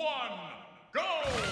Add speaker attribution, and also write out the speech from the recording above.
Speaker 1: one, go!